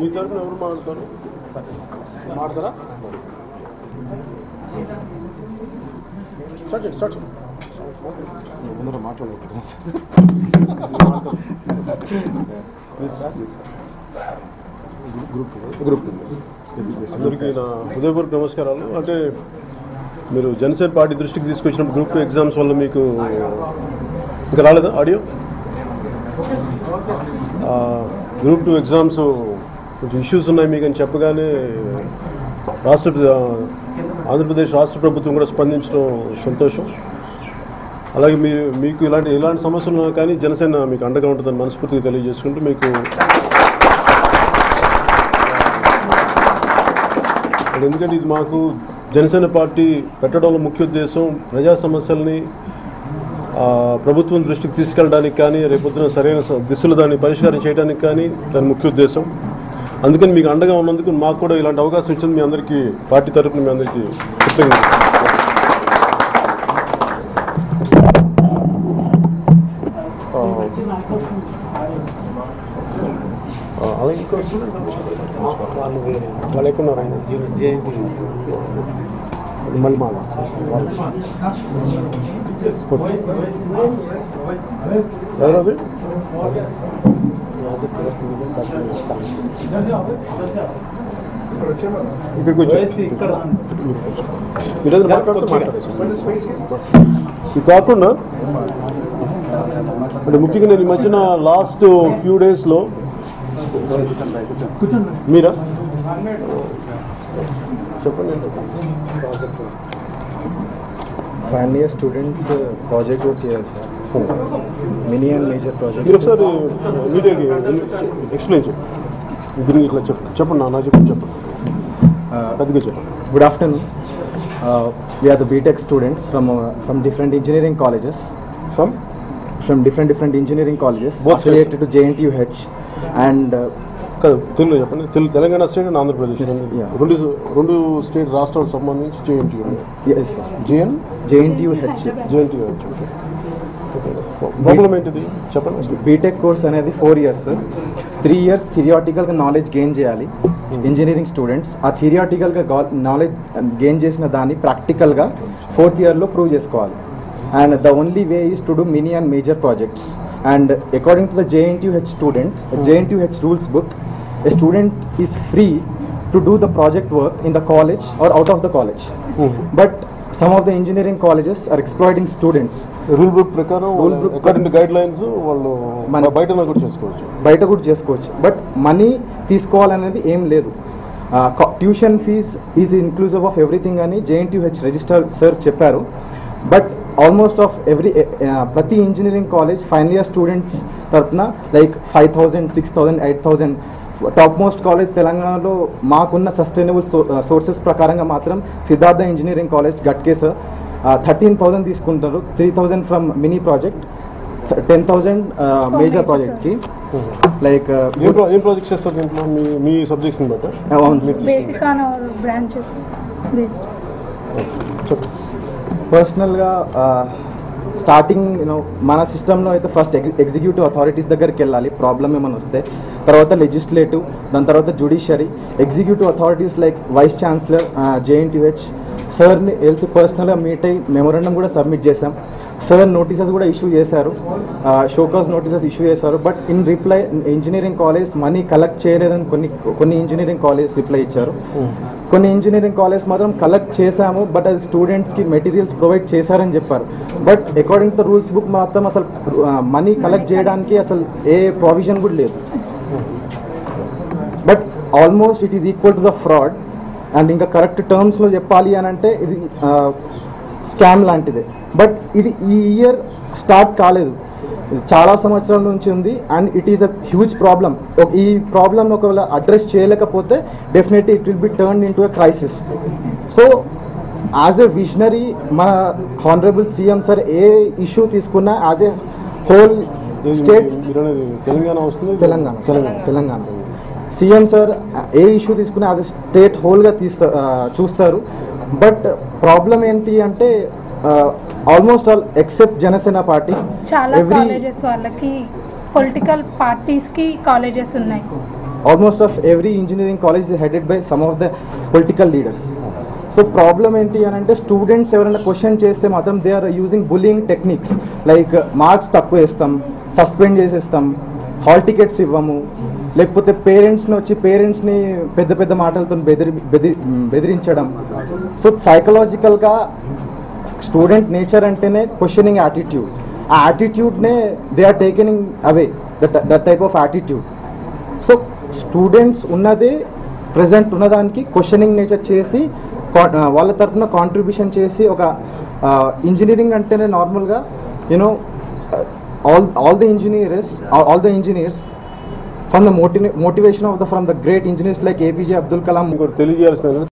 మీ తరఫున ఎవరు మాట్లాడతారు? మాట్లాడతారా? స్టార్ట్ స్టార్ట్ చేయండి ముందర మాట్లాడలేదు గ్రూప్ గ్రూప్ అందరికీ నా హృదయపూర్వక నమస్కారాలు అంటే మీరు జనసేన పార్టీ దృష్టికి తీసుకొచ్చినప్పుడు గ్రూప్ టూ ఎగ్జామ్స్ వల్ల మీకు ఇంకా రాలేదా ఆడియో గ్రూప్ టూ ఎగ్జామ్స్ కొంచెం ఇష్యూస్ ఉన్నాయి మీకు అని చెప్పగానే రాష్ట్ర ఆంధ్రప్రదేశ్ రాష్ట్ర ప్రభుత్వం కూడా స్పందించడం సంతోషం. అలాగే మీ మీకు ఇలాంటి ఎలాంటి సమస్యలు ఉన్నా కానీ జనసేన మీకు అండగా ఉంటుందని మనస్ఫూర్తిగా తెలియజేసుకుంటూ మీకు ఎందుకంటే ఇది మాకు జనసేన పార్టీ పెట్టడంలో ముఖ్య ఉద్దేశం ప్రజా సమస్యల్ని ప్రభుత్వం దృష్టికి తీసుకెళ్ళడానికి కానీ రేపొద్దున సరైన స- దాన్ని పరిష్కారం చేయడానికి కానీ దాని ముఖ్య ఉద్దేశం. అందుకని మీకు అండగా ఉన్నందుకు మాకు కూడా ఇలాంటి అవకాశం ఇచ్చింది మీ అందరికీ పార్టీ తరఫున మీ అందరికీ అలాగే వాళ్ళు ఎక్కున్నారు ఆయన. మళ్ళీ ఎవరది? మాట్లాడేసి ఇది కాకుండా అంటే ముఖ్యంగా నేను ఈ మధ్యన లాస్ట్ ఫ్యూ డేస్లో మీరా? చెప్పండి. Final year students project work చేయాలి sir mini and major project మీరు ఒకసారి మీడియాకి ఎక్స్ప్లెయిన్ చేయండి దీనికి ఇట్లా చెప్పండి చెప్పండి నాన్న చెప్పండి చెప్పండి పెద్దగా చెప్పండి good afternoon the BTech students from uh, from different engineering colleges from different engineering colleges Both affiliated to JNTUH and uh, కాదు తెలుగులో చెప్పండి తెలుగు తెలంగాణ స్టేట్ అండ్ ఆంధ్రప్రదేశ్ రెండు. రెండు స్టేట్ రాష్ట్రాలకు సంబంధించి J N T yes sir, J N JNTUH J N T problem ఏంటిది? చెప్పండి. B Tech course అనేది ఫోర్ ఇయర్స్ త్రీ ఇయర్స్ థిరియాటికల్గా నాలెడ్జ్ గెయిన్ చేయాలి. ఇంజనీరింగ్ స్టూడెంట్స్ ఆ థిరియాటికల్గా నాలెడ్జ్ గెయిన్ చేసిన దాన్ని ప్రాక్టికల్గా ఫోర్త్ ఇయర్లో ప్రూవ్ చేసుకోవాలి. And the only way is to do mini and major projects and according to the J N T H students J N T H rules book a student is free to do the project work in the college or out of the college. But some of the engineering colleges are exploiting students. Rule book ప్రకారం Rule book according guidelines వాళ్ళు మన- బయట కూడా చేసుకోవచ్చు. బయట కూడా చేసుకోవచ్చు. But money తీసుకోవాలనేది ఏం లేదు. Tuition fee is inclusive of everything అని J N T H register sir చెప్పారు. బట్ ఆల్మోస్ట్ ఆఫ్ ఎవ్రీ ప్రతి engineering college final year students తరఫున like five thousand six thousand eight thousand top most college తెలంగాణలో మాకున్న sustainable sources ప్రకారంగా మాత్రం Siddhartha engineering college గట్కే sir thirteen thousand తీసుకుంటారు. Three thousand from mini project ten thousand major ప్రాజెక్ట్కి like ఏం ప్రా- ఏం ప్రాజెక్ట్ చేస్తారు దీంట్లో? మీ మీ సబ్జెక్ట్స్ని బట్టి? అవును పర్సనల్గా స్టార్టింగ్ యూనో మన సిస్టంలో అయితే ఫస్ట్ ఎగ్జిక్యూటివ్ అథారిటీస్ దగ్గరికి వెళ్ళాలి. ప్రాబ్లం ఏమైనా వస్తే తర్వాత లెజిస్లేటివ్ దాని తర్వాత judiciary executive authorities like vice chancellor J N T H సార్ని ఎల్సి పర్సనల్గా మీట్ అయ్యి మెమోరండం కూడా సబ్మిట్ చేశాం. సార్ నోటీసెస్ కూడా ఇష్యూ చేశారు. షోకాస్ నోటీసెస్ ఇష్యూ చేశారు. But in reply engineering college money collect చేయలేదని కొన్ని కొన్ని ఇంజనీరింగ్ కాలేజ్ రిప్లై ఇచ్చారు. కొన్ని ఇంజనీరింగ్ కాలేజ్ మాత్రం కలెక్ట్ చేశాము బట్ అది స్టూడెంట్స్కి మెటీరియల్స్ ప్రొవైడ్ చేశారని చెప్పారు. But according to rules book మాత్రం అసలు మనీ కలెక్ట్ చేయడానికి అసలు ఏ ప్రావిజన్ కూడా లేదు. But almost it is equal to the fraud. And ఇంకా కరెక్ట్ టర్మ్స్లో చెప్పాలి అని అంటే ఇది స్కామ్ లాంటిదే. బట్ ఇది ఈ ఇయర్ స్టార్ట్ కాలేదు. చాలా సంవత్సరాల నుంచి ఉంది and it is a huge problem ఈ ప్రాబ్లమ్ ఒకవేళ అడ్రస్ చేయలేకపోతే definitely it will be turn in to crisis so as a visionary మన హానరబుల్ సీఎం సార్ ఏ ఇష్యూ తీసుకున్నా as a whole state Telangana వస్తుంది. Telangana. Telangana. C M sir ఏ issue తీసుకుని as state హోల్గా తీస్తా ఆ, చూస్తారు. బట్ ప్రాబ్లం ఏంటి అంటే almost all except Jana Sena party చాలా ఎవ్రీ కాలేజెస్ వాళ్ళకి పొలిటికల్ పార్టీస్కి కాలేజెస్ ఉన్నాయి. Almost of every engineering college headed by some of the political leaders so problem ఏంటి అని అంటే స్టూడెంట్స్ ఎవరైనా క్వశ్చన్ చేస్తే మాత్రం they are using bullying techniques like marks తక్కువ వేస్తాం సస్పెండ్ చేసేస్తాం. హాల్ టికెట్స్ ఇవ్వము. లేకపోతే పేరెంట్స్ని వచ్చి పేరెంట్స్ని పెద్ద పెద్ద మాటలతో బెదిరి బెదిరి బెదిరించడం. సో సైకలాజికల్గా స్టూడెంట్ నేచర్ అంటేనే క్వశ్చనింగ్ యాటిట్యూడ్ ఆ యాటిట్యూడ్నే they are taking away that that type of attitude so students ఉన్నదే ప్రజెంట్ ఉన్నదానికి క్వశ్చనింగ్ నేచర్ చేసి వాళ్ళ తరఫున కాంట్రిబ్యూషన్ చేసి ఒక ఇంజనీరింగ్ అంటేనే నార్మల్గా you know all all the engineers all the engineers from the motive motivation of the from the great engineers like A P J Abdul Kalam ఇంకోటి తెలియజేయాల్సింది